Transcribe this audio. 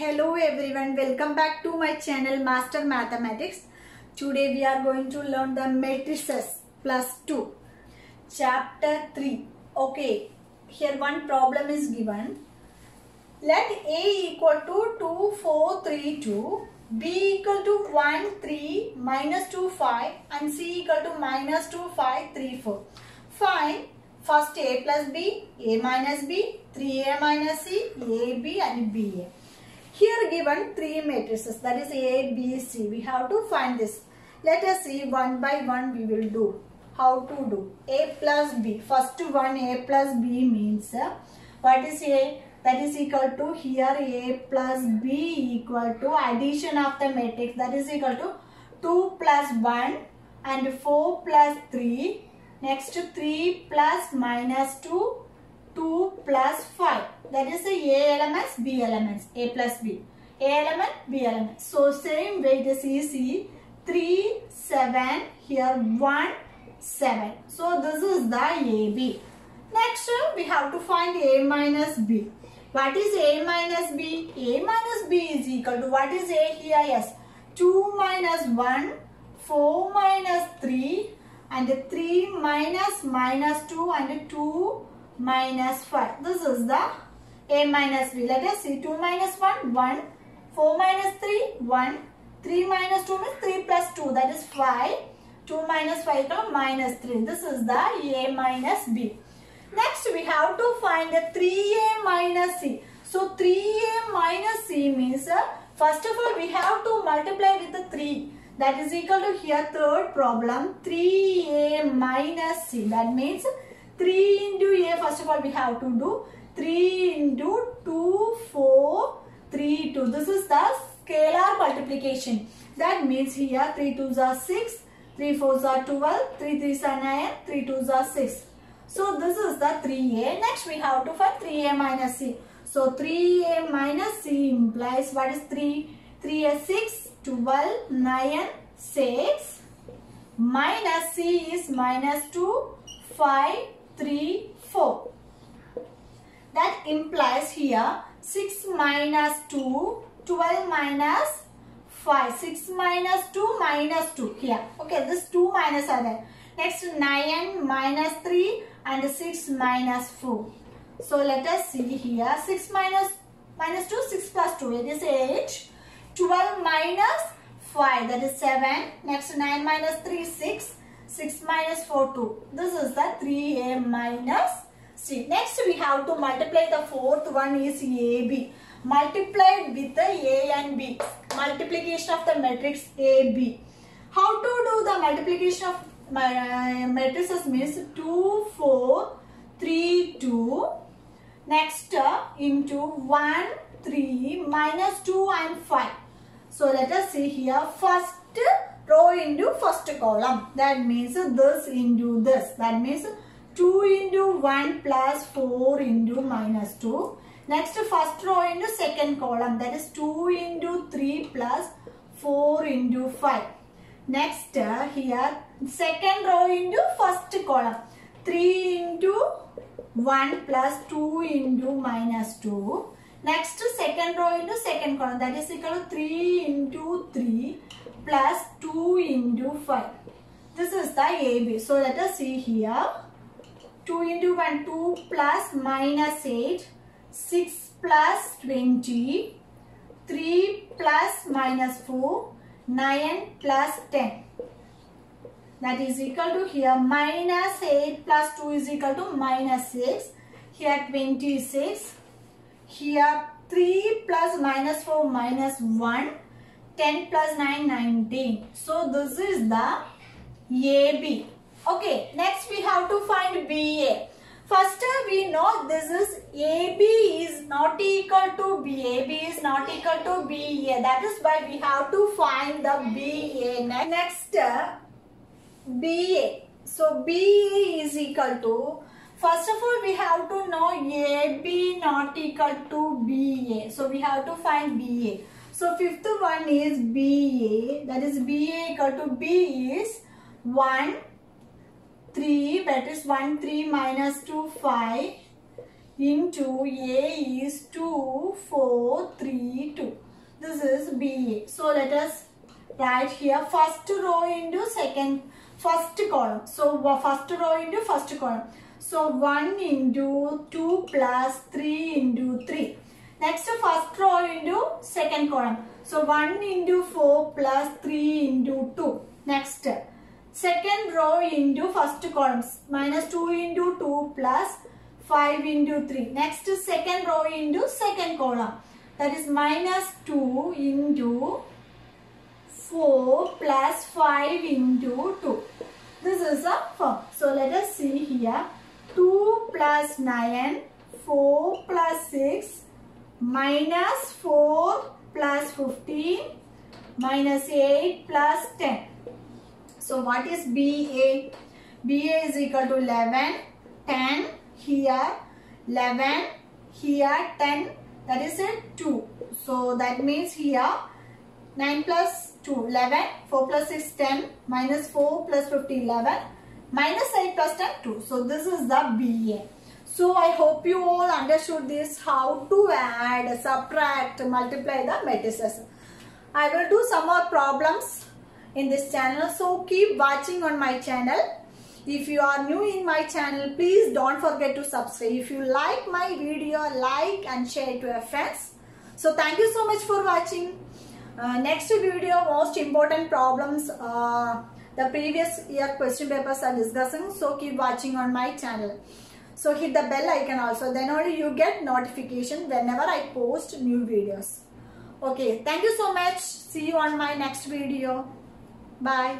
Hello everyone, welcome back to my channel Master Mathematics. Today we are going to learn the matrices plus 2. Chapter 3. Okay, here one problem is given. Let A equal to 2, 4, 3, 2, B equal to 1, 3, minus 2, 5 and C equal to minus 2, 5, 3, 4. Find first A plus B, A minus B, 3A minus C, AB and BA. Here given three matrices that is A, B, C. We have to find this. Let us see one by one we will do. How to do? A plus B. First one A plus B means uh, what is A? That is equal to here A plus B equal to addition of the matrix that is equal to 2 plus 1 and 4 plus 3. Next 3 plus minus 2 2 plus 5. That is the A elements, B elements. A plus B. A element, B element. So same way it is easy. 3, 7, here 1, 7. So this is the AB. Next we have to find A minus B. What is A minus B? A minus B is equal to what is A here? Yes. 2 minus 1, 4 minus 3 and 3 minus minus 2 and 2 minus 5. This is the A minus B. Let us see 2 minus 1, 1. 4 minus 3, 1. 3 minus 2 means 3 plus 2 that is 5. 2 minus 5 equal minus 3. This is the A minus B. Next we have to find the 3A minus C. So 3A minus C means uh, first of all we have to multiply with the 3. That is equal to here third problem 3A minus C. That means 3 into A first of all we have to do 3 into 2 4 3 2 this is the scalar multiplication. That means here 3 2s are 6 3 4s are 12 3 3s are 9 3 2s are 6 so this is the 3a next we have to find 3a minus c. So 3a minus c implies what is 3 3 is 6 12 9 6 minus c is minus 2 5 3 4 that implies here 6 minus 2 12 minus 5 6 minus 2 minus 2 here. Okay this 2 minus are there. Next 9 minus 3 and 6 minus 4 so let us see here. 6 minus minus 2 6 plus 2 it is 8 12 minus 5 that is 7 next 9 minus 3 6 6 minus 4 2 this is the 3a minus c. Next we have to multiply the fourth one is ab multiplied with the a and b. Multiplication of the matrix ab how to do the multiplication of uh, matrices means 2 4 3 2 next uh, into 1 3 minus 2 and 5 so let us see here. First row into first column. That means this into this. That means 2 into 1 plus 4 into minus 2 next first row into second column. That is 2 into 3 plus 4 into 5 next uh, here second row into first column. 3 into 1 plus 2 into minus 2 next second row into second column. That is equal to 3 into 3 plus 2 into 5 this is the AB so let us see here. 2 into 1 2 plus minus 8 6 plus 20 3 plus minus 4 9 plus 10 that is equal to here. Minus 8 plus 2 is equal to minus 6 here 26 here 3 plus minus 4 minus 1 10 plus 9 19 so this is the AB okay next we have to find BA first we know this is AB is not equal to BA B is not equal to BA that is why we have to find the BA next BA. So BA is equal to, first of all we have to know AB not equal to BA. So we have to find BA. So fifth one is BA, that is BA equal to B is 1, 3, that is 1, 3 minus 2, 5 into A is 2, 4, 3, 2. this is BA So let us write here first row into second, first column. So first row into first column. So 1 into 2 plus 3 into 3. Next first row into second column. So 1 into 4 plus 3 into 2. Next second row into first columns minus 2 into 2 plus 5 into 3. Next second row into second column that is minus 2 into 4 plus 5 into 2. This is a form. So let us see here 2 plus 9 4 plus 6 minus 4 plus 15 minus 8 plus 10. So what is BA? BA is equal to 11, 10 here, 11 here, 10 that is it 2. So that means here 9 plus 2 11, 4 plus 6 10, minus 4 plus 50 11, minus 8 plus 10 2. So this is the BA. So I hope you all understood this how to add, subtract, multiply the matrices. I will do some more problems in this channel. So keep watching on my channel. If you are new in my channel, please don't forget to subscribe. If you like my video, like and share it to your friends. So thank you so much for watching. Uh, next video, most important problems. Uh, the previous year question papers are discussing. So keep watching on my channel. So hit the bell icon also. Then only you get notification whenever I post new videos. Okay. Thank you so much. See you on my next video. Bye.